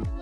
Bye.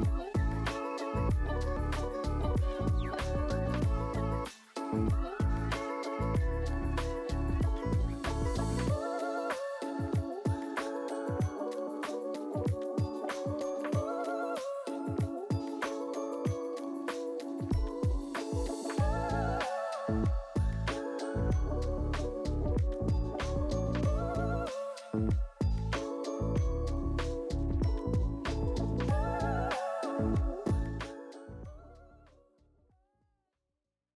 Bye.